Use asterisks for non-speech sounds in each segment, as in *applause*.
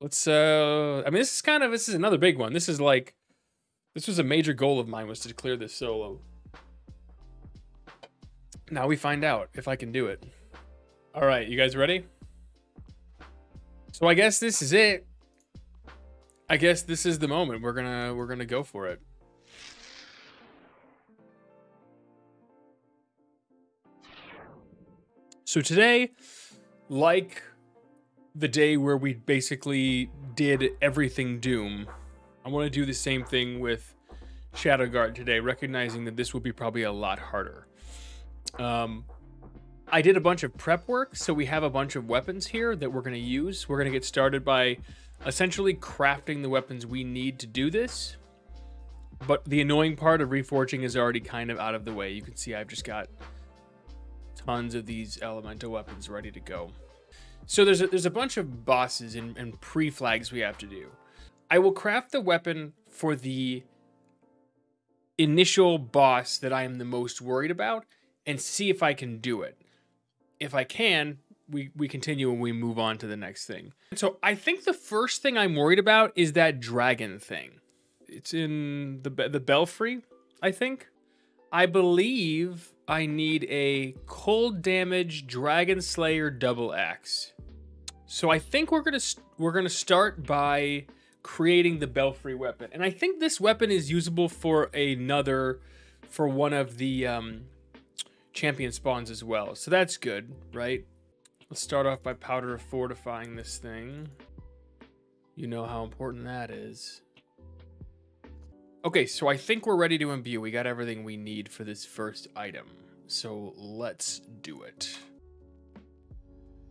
Let's uh I mean this is kind of this is another big one. This is like this was a major goal of mine was to clear this solo. Now we find out if I can do it. All right, you guys ready? So I guess this is it. I guess this is the moment. We're to we're to go for it. So today, like the day where we basically did everything Doom, I want to do the same thing with Shadowguard today, recognizing that this will be probably a lot harder. Um, I did a bunch of prep work, so we have a bunch of weapons here that we're going to use. We're going to get started by essentially crafting the weapons we need to do this. But the annoying part of reforging is already kind of out of the way. You can see I've just got tons of these elemental weapons ready to go. So there's a, there's a bunch of bosses and, and pre-flags we have to do. I will craft the weapon for the initial boss that I am the most worried about and see if I can do it. If I can, we, we continue and we move on to the next thing. So I think the first thing I'm worried about is that dragon thing. It's in the the belfry, I think. I believe I need a cold damage Dragon Slayer double axe. So I think we're gonna we're gonna start by creating the Belfry weapon, and I think this weapon is usable for another for one of the um, champion spawns as well. So that's good, right? Let's start off by powder fortifying this thing. You know how important that is. Okay, so I think we're ready to imbue. We got everything we need for this first item. So let's do it.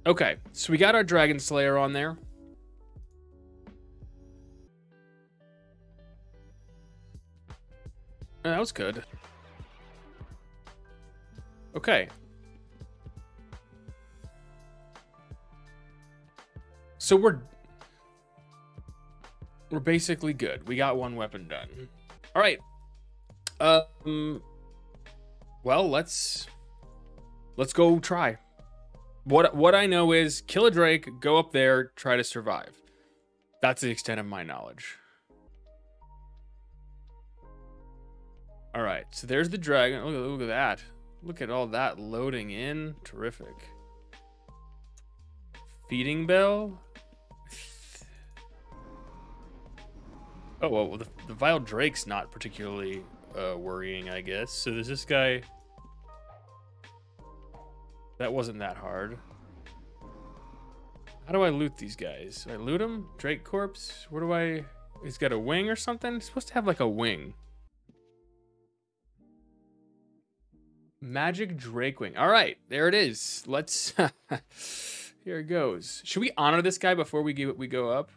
Okay, so we got our Dragon Slayer on there. Uh, that was good. Okay. So we're we're basically good. We got one weapon done. All right. Um well, let's let's go try. What what I know is kill a drake, go up there, try to survive. That's the extent of my knowledge. All right, so there's the dragon. Look, look at that. Look at all that loading in. Terrific. Feeding bell. Oh, well, the, the Vile Drake's not particularly uh, worrying, I guess. So there's this guy that wasn't that hard. How do I loot these guys? Do I loot them? Drake corpse? Where do I... He's got a wing or something? It's supposed to have like a wing. Magic Drake wing. All right, there it is. Let's... *laughs* Here it goes. Should we honor this guy before we, give, it, we go up?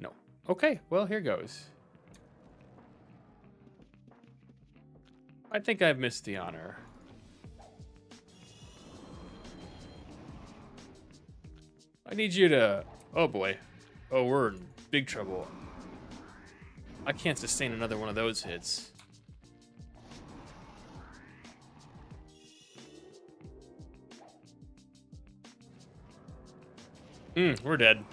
No. Okay, well, here goes. I think I've missed the honor. I need you to... Oh, boy. Oh, we're in big trouble. I can't sustain another one of those hits. Hmm, we're dead.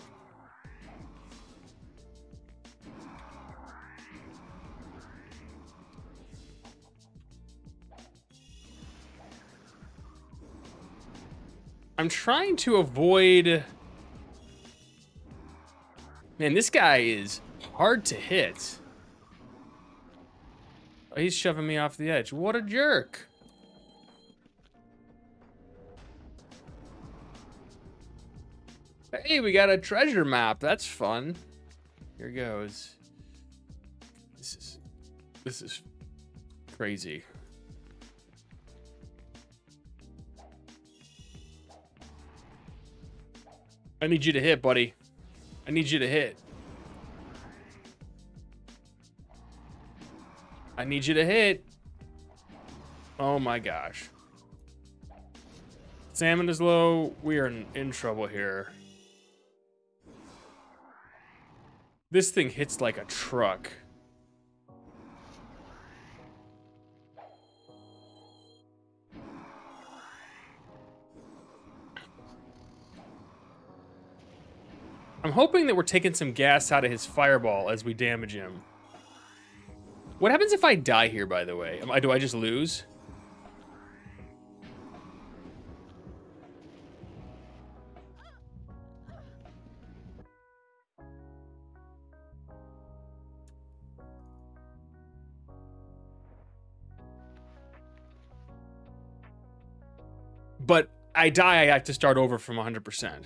I'm trying to avoid Man, this guy is hard to hit. Oh, he's shoving me off the edge. What a jerk. Hey, we got a treasure map. That's fun. Here goes. This is this is crazy. I need you to hit, buddy. I need you to hit. I need you to hit. Oh my gosh. Salmon is low. We are in, in trouble here. This thing hits like a truck. I'm hoping that we're taking some gas out of his fireball as we damage him. What happens if I die here, by the way? I, do I just lose? But I die, I have to start over from 100%.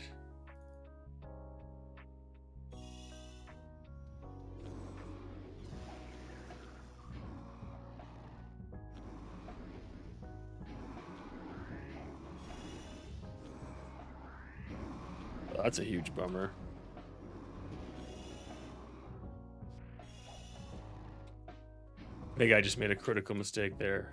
That's a huge bummer. I think I just made a critical mistake there.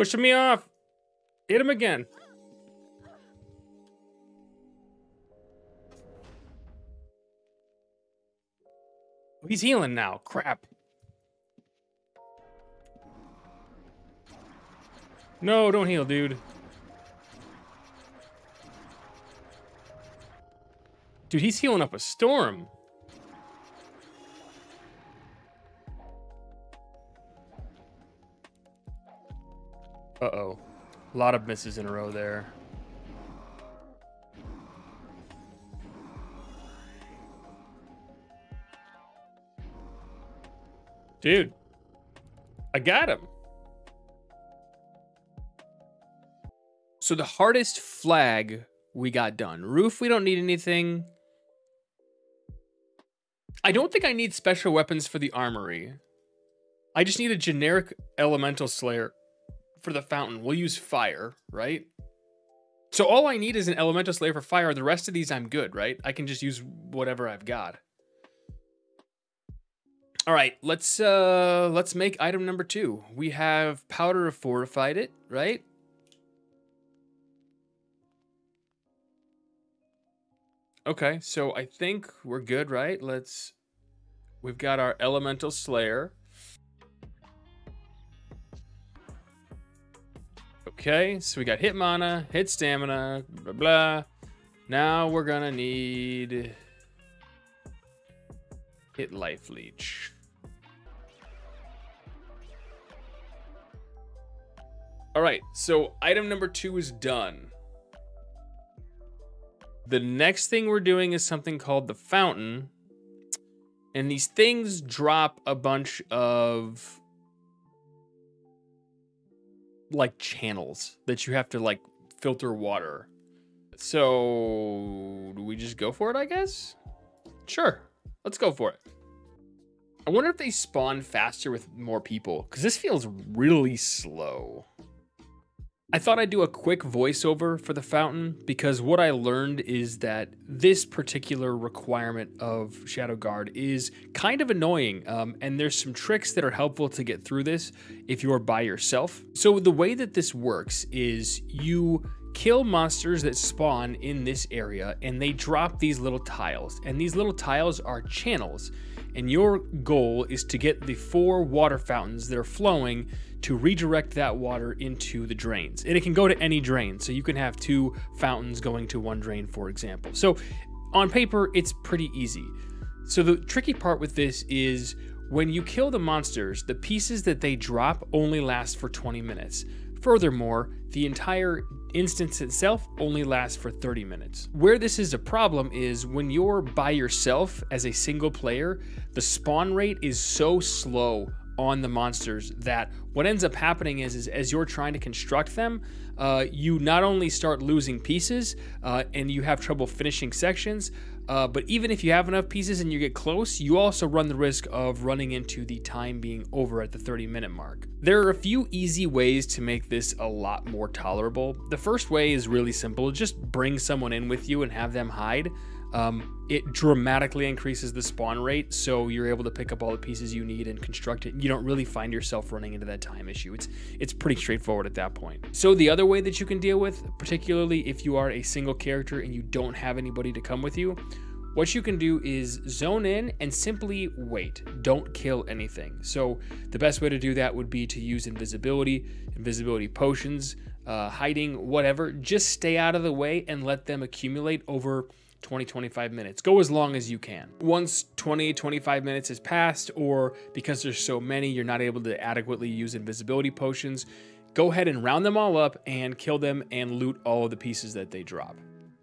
Pushing me off. Hit him again. Oh, he's healing now. Crap. No, don't heal, dude. Dude, he's healing up a storm. Uh-oh. A lot of misses in a row there. Dude. I got him. So the hardest flag we got done. Roof, we don't need anything. I don't think I need special weapons for the armory. I just need a generic elemental slayer for the fountain, we'll use fire, right? So all I need is an elemental slayer for fire. The rest of these I'm good, right? I can just use whatever I've got. All right, let's uh let's make item number 2. We have powder of fortified it, right? Okay, so I think we're good, right? Let's we've got our elemental slayer. Okay, so we got hit mana, hit stamina, blah, blah. Now we're gonna need hit life leech. All right, so item number two is done. The next thing we're doing is something called the fountain. And these things drop a bunch of like channels that you have to like filter water. So do we just go for it, I guess? Sure, let's go for it. I wonder if they spawn faster with more people, because this feels really slow. I thought I'd do a quick voiceover for the fountain because what I learned is that this particular requirement of Shadowguard is kind of annoying, um, and there's some tricks that are helpful to get through this if you're by yourself. So the way that this works is you kill monsters that spawn in this area and they drop these little tiles, and these little tiles are channels, and your goal is to get the four water fountains that are flowing to redirect that water into the drains. And it can go to any drain. So you can have two fountains going to one drain, for example. So on paper, it's pretty easy. So the tricky part with this is when you kill the monsters, the pieces that they drop only last for 20 minutes. Furthermore, the entire instance itself only lasts for 30 minutes. Where this is a problem is when you're by yourself as a single player, the spawn rate is so slow on the monsters that what ends up happening is, is as you're trying to construct them, uh, you not only start losing pieces uh, and you have trouble finishing sections, uh, but even if you have enough pieces and you get close, you also run the risk of running into the time being over at the 30 minute mark. There are a few easy ways to make this a lot more tolerable. The first way is really simple just bring someone in with you and have them hide. Um, it dramatically increases the spawn rate, so you're able to pick up all the pieces you need and construct it. You don't really find yourself running into that time issue. It's it's pretty straightforward at that point. So the other way that you can deal with, particularly if you are a single character and you don't have anybody to come with you, what you can do is zone in and simply wait. Don't kill anything. So the best way to do that would be to use invisibility, invisibility potions, uh, hiding, whatever. Just stay out of the way and let them accumulate over 20 25 minutes go as long as you can once 20 25 minutes has passed or because there's so many you're not able to adequately use invisibility potions go ahead and round them all up and kill them and loot all of the pieces that they drop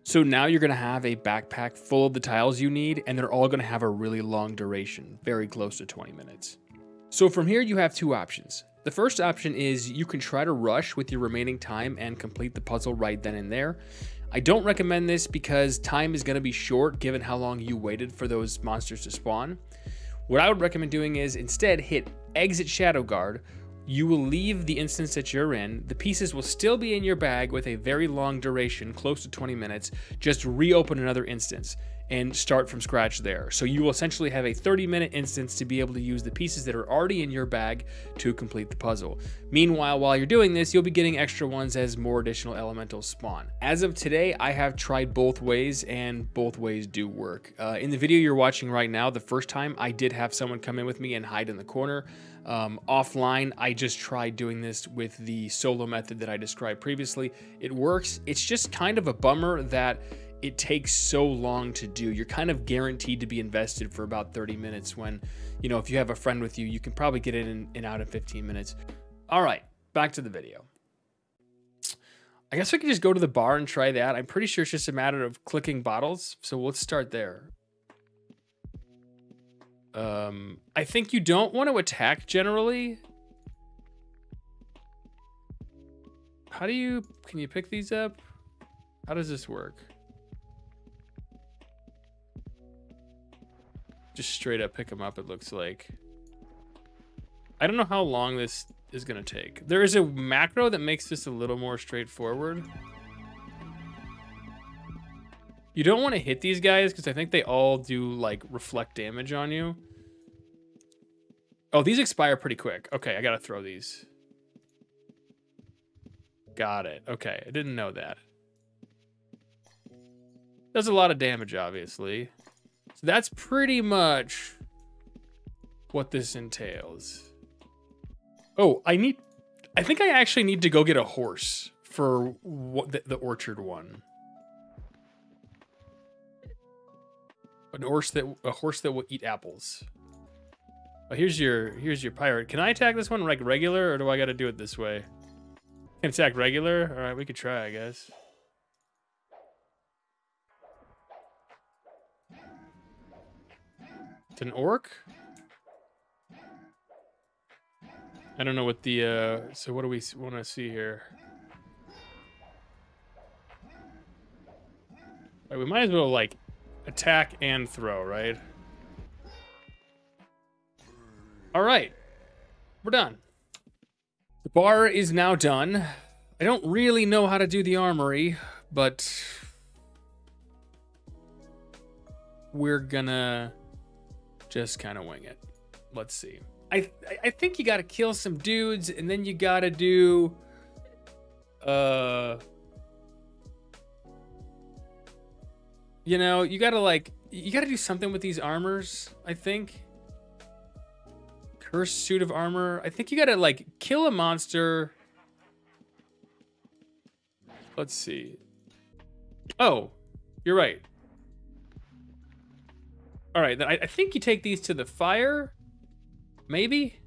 so now you're to have a backpack full of the tiles you need, and they're all to have a really long duration, very close to 20 minutes. So from here, you have two options. The first option is you can try to rush with your remaining time and complete the puzzle right then and there. I don't recommend this because time is going to be short given how long you waited for those monsters to spawn. What I would recommend doing is instead hit exit Shadowguard, you will leave the instance that you're in. The pieces will still be in your bag with a very long duration, close to 20 minutes. Just reopen another instance and start from scratch there. So you will essentially have a 30 minute instance to be able to use the pieces that are already in your bag to complete the puzzle. Meanwhile, while you're doing this, you'll be getting extra ones as more additional elementals spawn. As of today, I have tried both ways and both ways do work. Uh, in the video you're watching right now, the first time I did have someone come in with me and hide in the corner. Um, offline, I just tried doing this with the solo method that I described previously. It works. It's just kind of a bummer that it takes so long to do. You're kind of guaranteed to be invested for about 30 minutes when, you know, if you have a friend with you, you can probably get in and out in 15 minutes. All right, back to the video. I guess we could just go to the bar and try that. I'm pretty sure it's just a matter of clicking bottles. So let's start there. Um, I think you don't want to attack generally. How do you, can you pick these up? How does this work? Just straight up pick them up, it looks like. I don't know how long this is going to take. There is a macro that makes this a little more straightforward. You don't want to hit these guys because I think they all do like reflect damage on you. Oh, these expire pretty quick. Okay, I gotta throw these. Got it. Okay, I didn't know that. Does a lot of damage, obviously. So that's pretty much what this entails. Oh, I need... I think I actually need to go get a horse for what the, the orchard one. An horse that a horse that will eat apples. Oh, here's your here's your pirate. Can I attack this one like regular, or do I got to do it this way? Can attack regular? All right, we could try, I guess. It's an orc. I don't know what the uh. So what do we want to see here? Right, we might as well like attack and throw, right? All right, we're done. The bar is now done. I don't really know how to do the armory, but we're gonna just kind of wing it. Let's see. I I think you got to kill some dudes, and then you got to do uh you know you got to like you got to do something with these armors. I think. Cursed suit of armor. I think you gotta like kill a monster. Let's see. Oh, you're right. All right, then I, I think you take these to the fire. Maybe.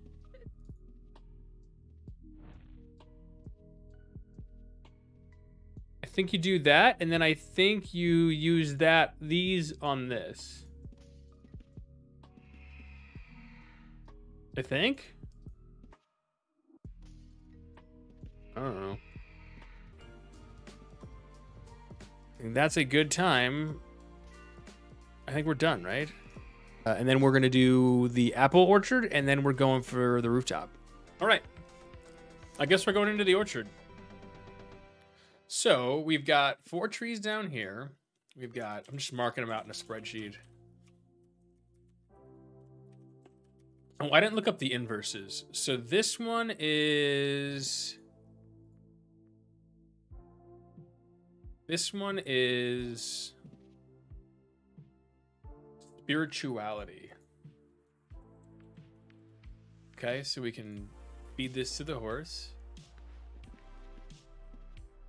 I think you do that, and then I think you use that these on this. I think. I don't know. that's a good time. I think we're done, right? Uh, and then we're going to do the apple orchard, and then we're going for the rooftop. All right. I guess we're going into the orchard. So we've got four trees down here. We've got, I'm just marking them out in a spreadsheet. Oh, I didn't look up the inverses. So this one is. This one is. Spirituality. Okay, so we can feed this to the horse.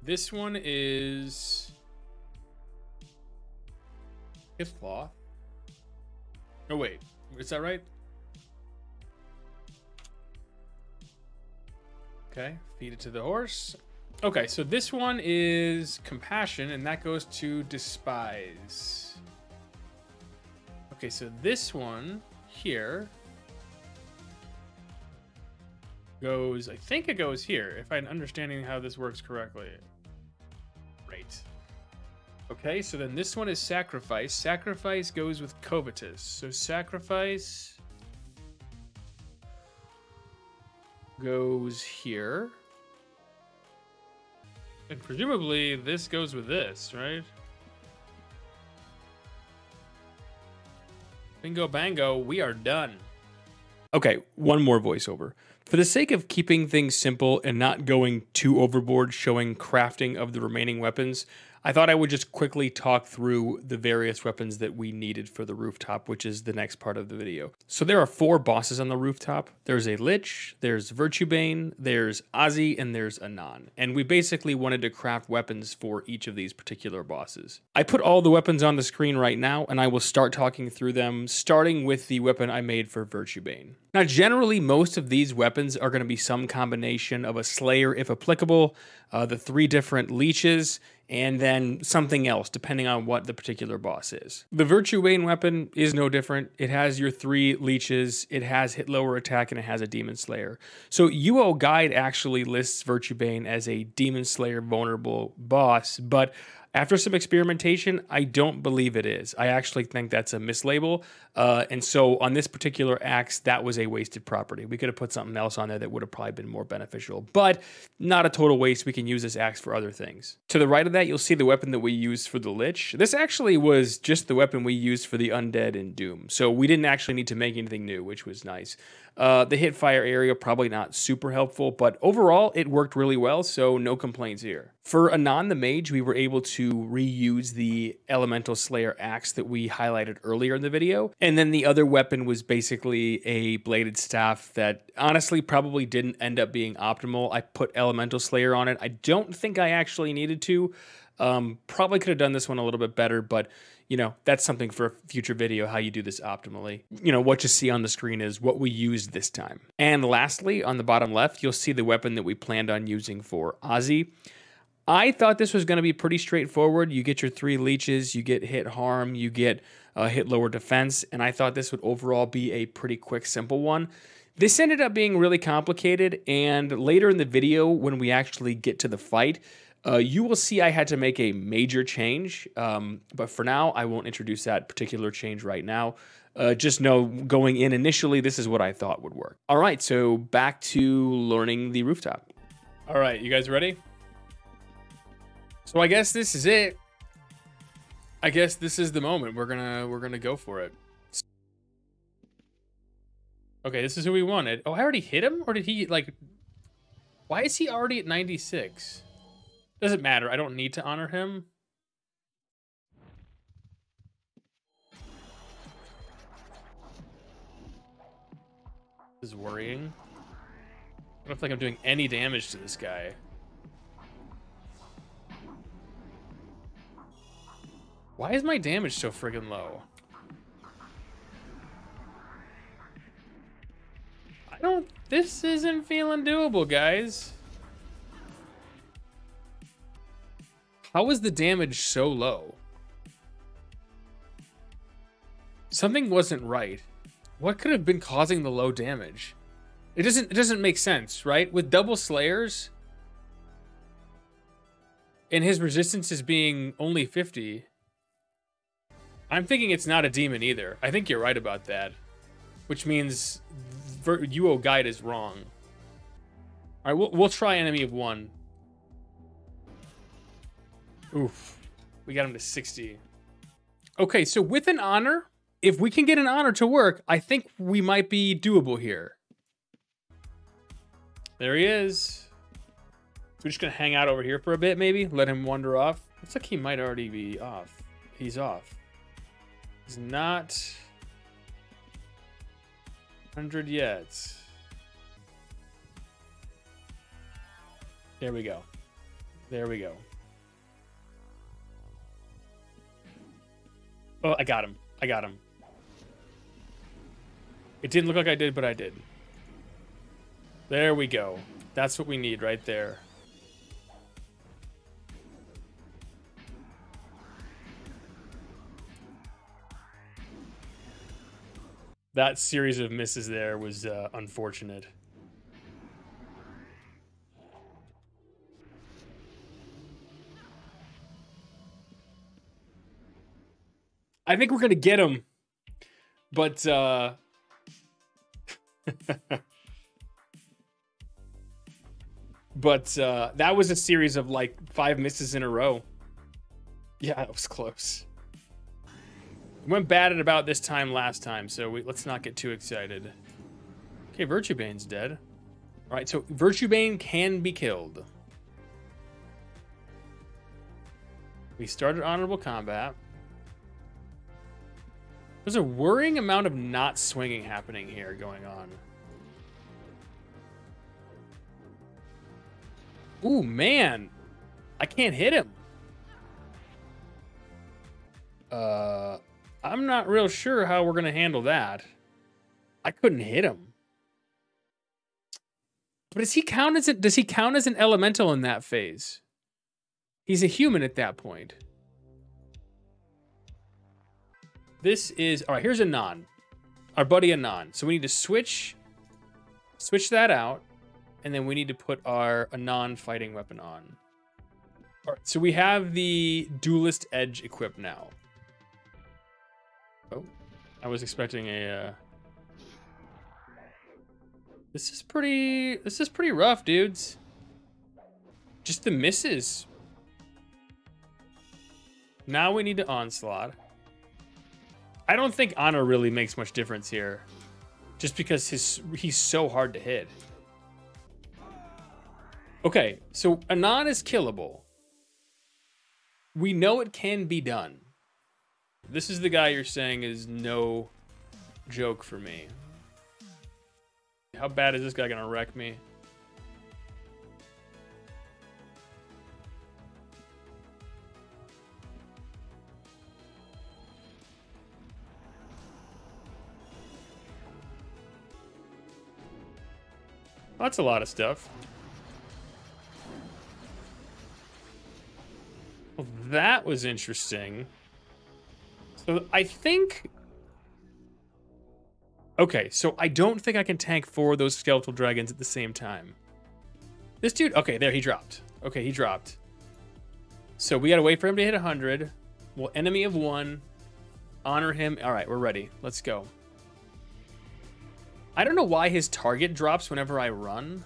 This one is. It's law. Oh, wait. Is that right? Okay, feed it to the horse. Okay, so this one is compassion, and that goes to despise. Okay, so this one here goes, I think it goes here, if I'm understanding how this works correctly. Right. Okay, so then this one is sacrifice. Sacrifice goes with covetous. So sacrifice goes here. And presumably this goes with this, right? Bingo bango, we are done. Okay, one more voiceover. For the sake of keeping things simple and not going too overboard showing crafting of the remaining weapons, I thought I would just quickly talk through the various weapons that we needed for the rooftop, which is the next part of the video. So there are four bosses on the rooftop. There's a Lich, there's Virtuebane, there's Ozzy, and there's Anon. And we basically wanted to craft weapons for each of these particular bosses. I put all the weapons on the screen right now, and I will start talking through them, starting with the weapon I made for Virtuebane. Now, generally, most of these weapons are going to be some combination of a Slayer, if applicable, uh, the three different leeches, and then something else, depending on what the particular boss is. The Virtuebane weapon is no different. It has your three leeches, it has hit lower attack, and it has a Demon Slayer. So UO Guide actually lists Virtuebane as a Demon Slayer vulnerable boss, but after some experimentation, I don't believe it is. I actually think that's a mislabel. Uh, and so on this particular axe, that was a wasted property. We could have put something else on there that would have probably been more beneficial, but not a total waste. We can use this axe for other things. To the right of that, you'll see the weapon that we used for the Lich. This actually was just the weapon we used for the Undead in Doom. So we didn't actually need to make anything new, which was nice. Uh, the hit fire area probably not super helpful, but overall it worked really well, so no complaints here. For Anon the Mage, we were able to reuse the Elemental Slayer axe that we highlighted earlier in the video, and then the other weapon was basically a bladed staff that honestly probably didn't end up being optimal. I put Elemental Slayer on it. I don't think I actually needed to. Um, probably could have done this one a little bit better, but you know, that's something for a future video, how you do this optimally. You know, what you see on the screen is what we used this time. And lastly, on the bottom left, you'll see the weapon that we planned on using for Ozzy. I thought this was going to be pretty straightforward. You get your three leeches, you get hit harm, you get uh, hit lower defense, and I thought this would overall be a pretty quick, simple one. This ended up being really complicated, and later in the video, when we actually get to the fight, uh, you will see I had to make a major change, um, but for now, I won't introduce that particular change right now. Uh, just know going in initially, this is what I thought would work. All right, so back to learning the rooftop. All right, you guys ready? So I guess this is it. I guess this is the moment. We're gonna we're gonna go for it. Okay, this is who we wanted. Oh, I already hit him, or did he like? Why is he already at 96? Doesn't matter. I don't need to honor him. This is worrying. I don't think I'm doing any damage to this guy. Why is my damage so friggin' low? I don't... This isn't feeling doable, guys. How is the damage so low? Something wasn't right. What could have been causing the low damage? It doesn't it doesn't make sense, right? With double slayers and his resistance is being only 50. I'm thinking it's not a demon either. I think you're right about that. Which means UO guide is wrong. All right, we'll, we'll try enemy of one. Oof. We got him to 60. Okay, so with an honor, if we can get an honor to work, I think we might be doable here. There he is. We're just gonna hang out over here for a bit, maybe. Let him wander off. Looks like he might already be off. He's off. He's not 100 yet. There we go. There we go. Oh, I got him. I got him. It didn't look like I did, but I did. There we go. That's what we need right there. That series of misses there was uh, unfortunate. I think we're gonna get him, but uh, *laughs* but uh, that was a series of like five misses in a row. Yeah, it was close. went bad at about this time last time, so we, let's not get too excited. Okay, Virtuebane's dead. All right, so Virtuebane can be killed. We started honorable combat. There's a worrying amount of not swinging happening here going on. Ooh, man. I can't hit him. Uh, I'm not real sure how we're going to handle that. I couldn't hit him. But does he count as a, does he count as an elemental in that phase? He's a human at that point. This is, all right, here's Anon. Our buddy Anon. So we need to switch, switch that out. And then we need to put our Anon fighting weapon on. All right, so we have the Duelist Edge equipped now. Oh, I was expecting a, uh... This is pretty, this is pretty rough, dudes. Just the misses. Now we need to Onslaught. I don't think Honor really makes much difference here. Just because his he's so hard to hit. Okay, so Anon is killable. We know it can be done. This is the guy you're saying is no joke for me. How bad is this guy gonna wreck me? That's a lot of stuff. Well, that was interesting. So I think... Okay, so I don't think I can tank four of those skeletal dragons at the same time. This dude... Okay, there, he dropped. Okay, he dropped. So we gotta wait for him to hit 100. Well, enemy of one. Honor him. All right, we're ready. Let's go. I don't know why his target drops whenever I run.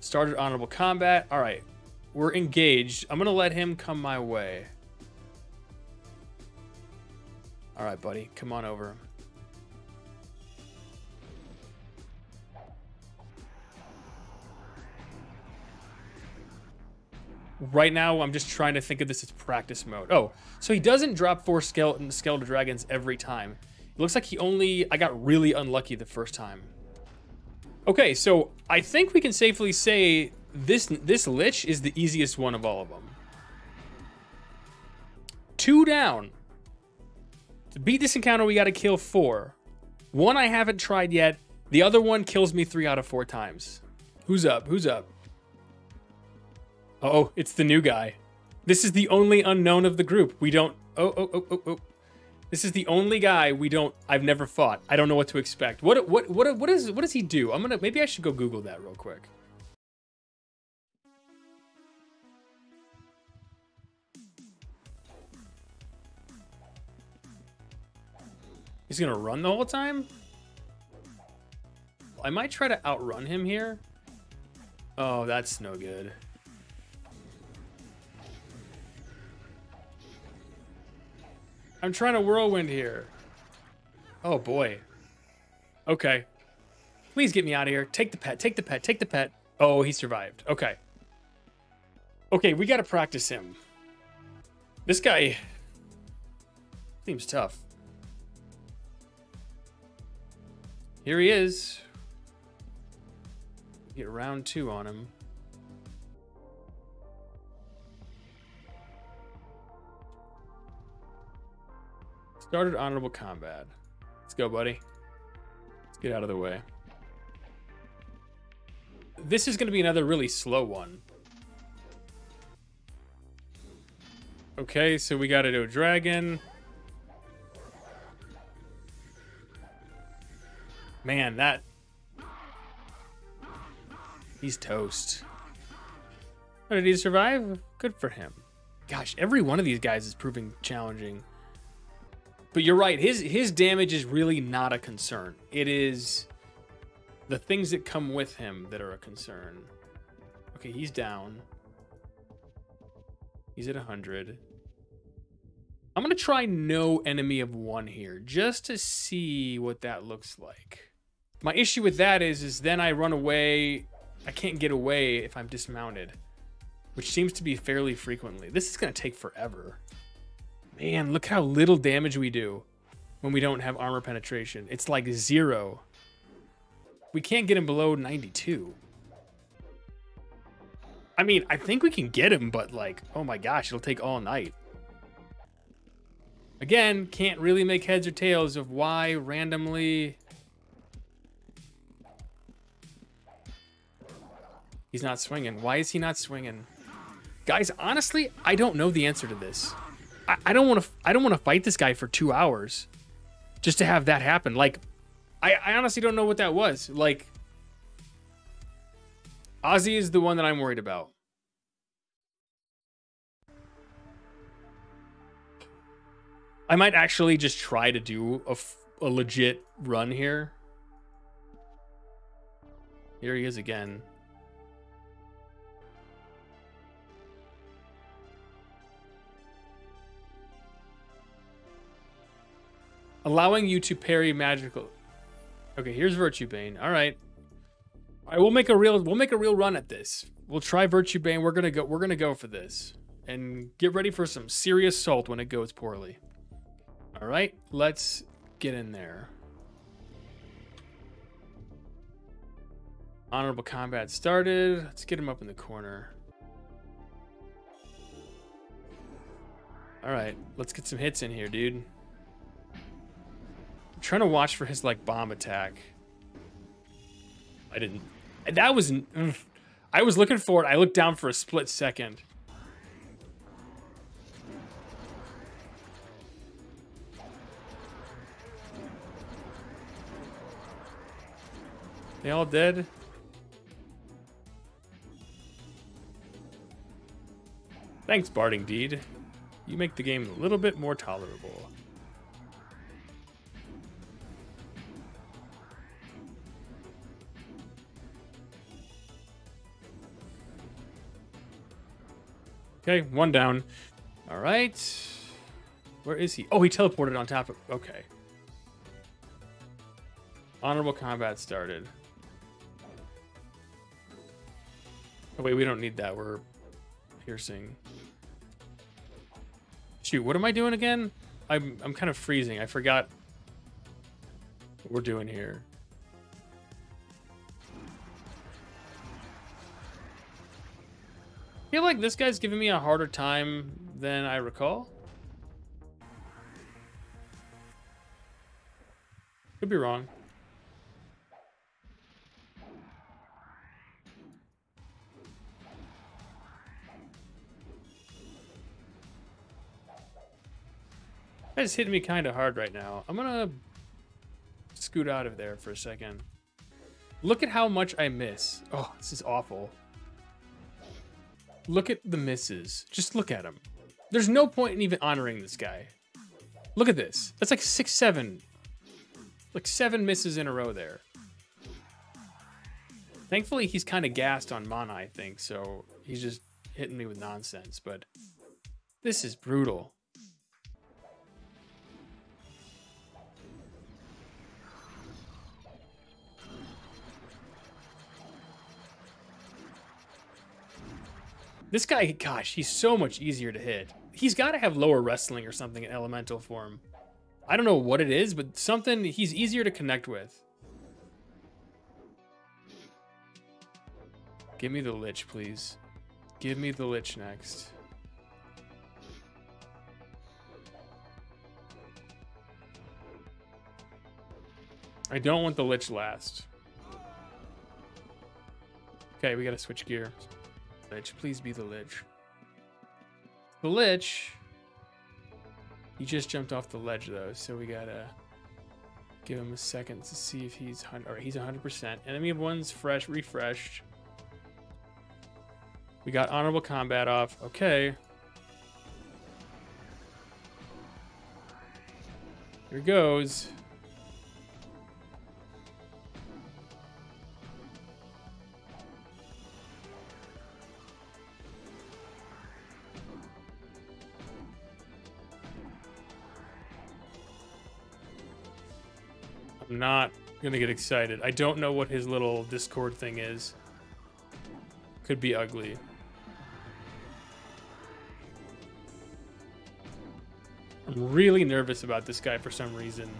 Started honorable combat. All right. We're engaged. I'm to let him come my way. All right, buddy. Come on over. Right now I'm just trying to think of this as practice mode. Oh, so he doesn't drop four skeleton skeletal dragons every time. It looks like he only I got really unlucky the first time. Okay, so I think we can safely say this this lich is the easiest one of all of them. Two down. To beat this encounter, we got to kill four. One I haven't tried yet. The other one kills me three out of four times. Who's up? Who's up? Oh, it's the new guy. This is the only unknown of the group. We don't. Oh, oh, oh, oh, oh. This is the only guy we don't. I've never fought. I don't know what to expect. What, what, what, what is, what does he do? I'm gonna. Maybe I should go Google that real quick. He's gonna run the whole time? I might try to outrun him here. Oh, that's no good. I'm trying to whirlwind here. Oh boy. Okay. Please get me out of here. Take the pet. Take the pet. Take the pet. Oh, he survived. Okay. Okay, we got to practice him. This guy seems tough. Here he is. Get round two on him. Started honorable combat. Let's go, buddy. Let's get out of the way. This is going to be another really slow one. Okay, so we got to do a dragon. Man, that... He's toast. How did he survive? Good for him. Gosh, every one of these guys is proving challenging. But you're right, his his damage is really not a concern. It is the things that come with him that are a concern. Okay, he's down. He's at 100. I'm going to try no enemy of one here just to see what that looks like. My issue with that is, is then I run away. I can't get away if I'm dismounted, which seems to be fairly frequently. This is going to take forever. Man, look how little damage we do when we don't have armor penetration. It's like zero. We can't get him below 92. I mean, I think we can get him, but like, oh my gosh, it'll take all night. Again, can't really make heads or tails of why randomly... He's not swinging. Why is he not swinging? Guys, honestly, I don't know the answer to this. I, don't want to. I don't want to fight this guy for two hours, just to have that happen. Like, I, I honestly don't know what that was. Like, Ozzy is the one that I'm worried about. I might actually just try to do a, a legit run here. Here he is again. Allowing you to parry magical. Okay, here's Virtuebane. All right. All right, we'll make a real we'll make a real run at this. We'll try Virtuebane. We're gonna go we're gonna go for this. And get ready for some serious salt when it goes poorly. All right, let's get in there. Honorable combat started. Let's get him up in the corner. All right, let's get some hits in here, dude trying to watch for his like bomb attack. I didn't. That was. Mm. I was looking for it. I looked down for a split second. They all dead? Thanks, Barding Deed. You make the game a little bit more tolerable. Okay, one down. All right. Where is he? Oh, he teleported on top of... Okay. Honorable combat started. Oh, wait, we don't need that. We're piercing. Shoot, what am I doing again? I'm, I'm kind of freezing. I forgot what we're doing here. Feel like this guy's giving me a harder time than I recall. Could be wrong. That's hitting me kind of hard right now. I'm gonna scoot out of there for a second. Look at how much I miss. Oh, this is awful. Look at the misses. Just look at them. There's no point in even honoring this guy. Look at this. That's like six, seven. Like seven misses in a row there. Thankfully, he's kind of gassed on mana, I think, so he's just hitting me with nonsense, but this is brutal. This guy, gosh, he's so much easier to hit. He's got to have lower wrestling or something in elemental form. I don't know what it is, but something he's easier to connect with. Give me the Lich, please. Give me the Lich next. I don't want the Lich last. Okay, we gotta switch gear. Lich, please be the Lich. The Lich... He just jumped off the ledge though, so we gotta give him a second to see if he's 100. Alright, he's 100%. Enemy of one's fresh, refreshed. We got honorable combat off. Okay. Here goes. Not gonna get excited. I don't know what his little Discord thing is. Could be ugly. I'm really nervous about this guy for some reason.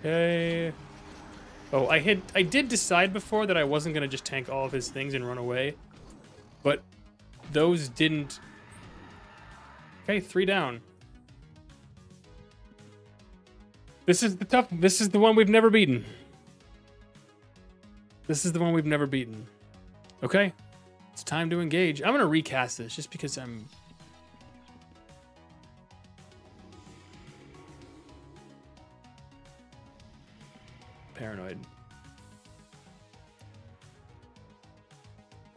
Okay. Oh, I had I did decide before that I wasn't gonna just tank all of his things and run away, but those didn't. Okay, three down. This is the tough. This is the one we've never beaten. This is the one we've never beaten. Okay, it's time to engage. I'm gonna recast this just because I'm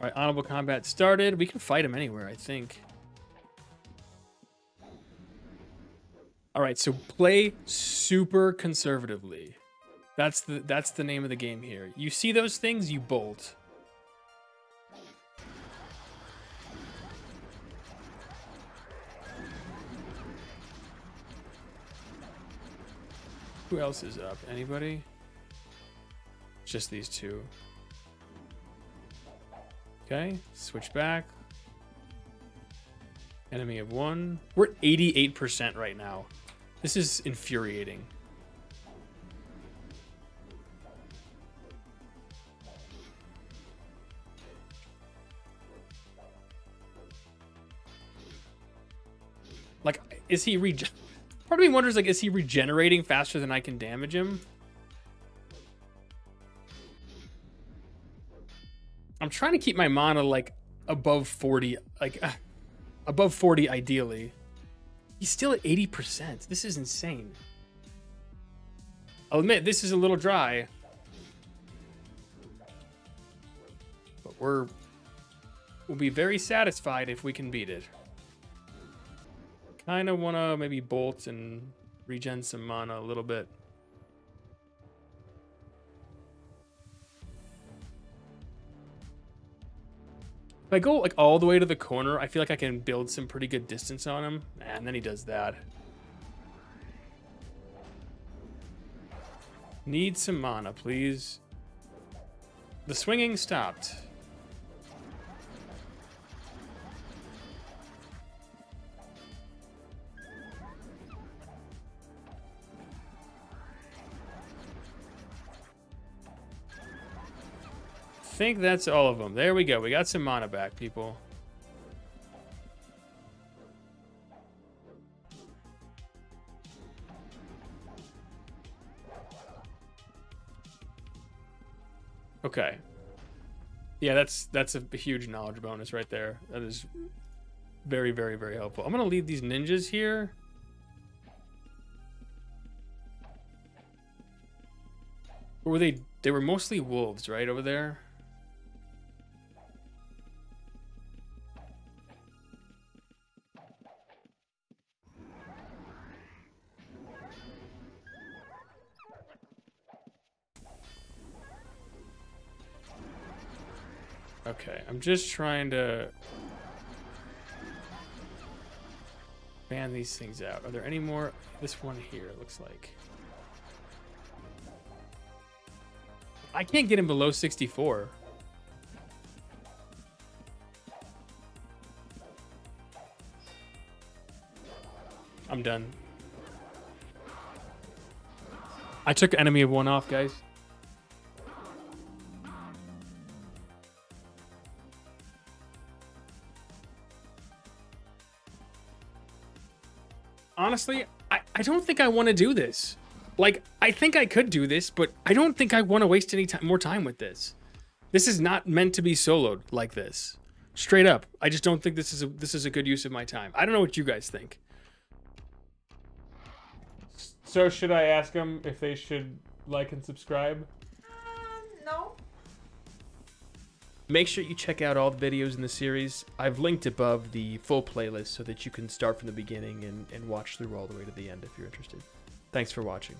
All right, honorable combat started. We can fight him anywhere, I think. All right, so play super conservatively. That's the that's the name of the game here. You see those things, you bolt. Who else is up? Anybody? Just these two. Okay, switch back. Enemy of one. We're at 88% right now. This is infuriating. Like, is he regen- Part of me wonders, like, is he regenerating faster than I can damage him? Trying to keep my mana like above 40, like uh, above 40 ideally. He's still at 80%. This is insane. I'll admit this is a little dry. But we're we'll be very satisfied if we can beat it. Kind of want to maybe bolt and regen some mana a little bit. If I go like all the way to the corner, I feel like I can build some pretty good distance on him. And then he does that. Need some mana, please. The swinging stopped. Think that's all of them. There we go. We got some mana back, people. Okay. Yeah, that's that's a huge knowledge bonus right there. That is very, very, very helpful. I'm gonna leave these ninjas here. Or were they? They were mostly wolves, right over there. Just trying to ban these things out. Are there any more? This one here looks like. I can't get him below 64. I'm done. I took enemy of one off, guys. Honestly, I, I don't think I want to do this. Like, I think I could do this, but I don't think I want to waste any time, more time with this. This is not meant to be soloed like this. Straight up. I just don't think this is a, this is a good use of my time. I don't know what you guys think. So should I ask them if they should like and subscribe? Make sure you check out all the videos in the series. I've linked above the full playlist so that you can start from the beginning and, and watch through all the way to the end if you're interested. Thanks for watching.